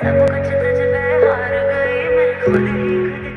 सब कुछ तुझ पे हार गई मैं खुद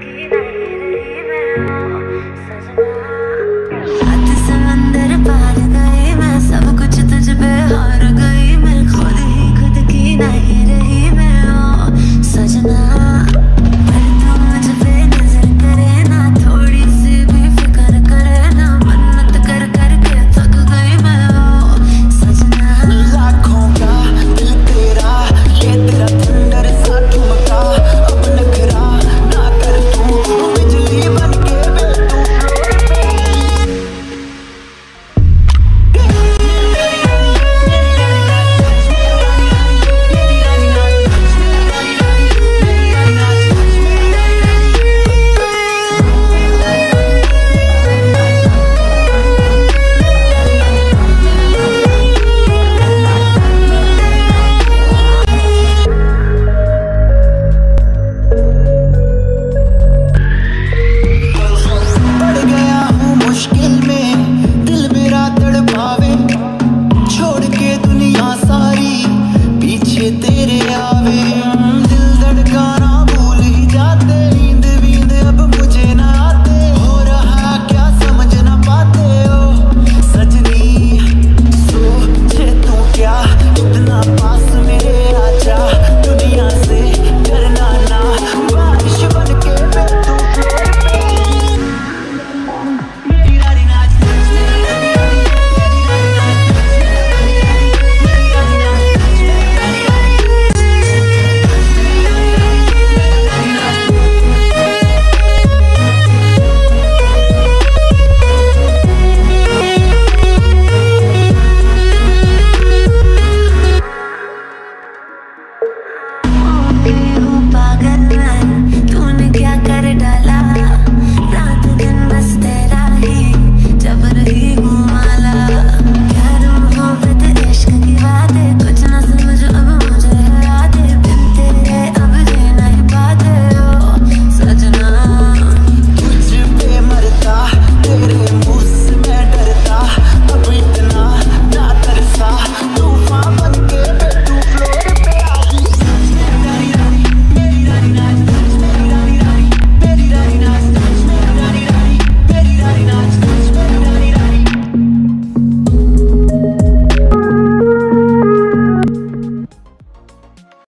seguimos.